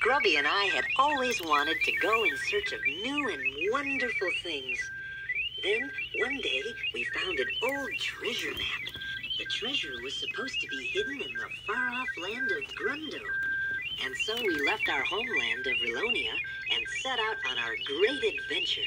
Grubby and I had always wanted to go in search of new and wonderful things. Then, one day, we found an old treasure map. The treasure was supposed to be hidden in the far-off land of Grundo. And so we left our homeland of Rillonia and set out on our great adventure.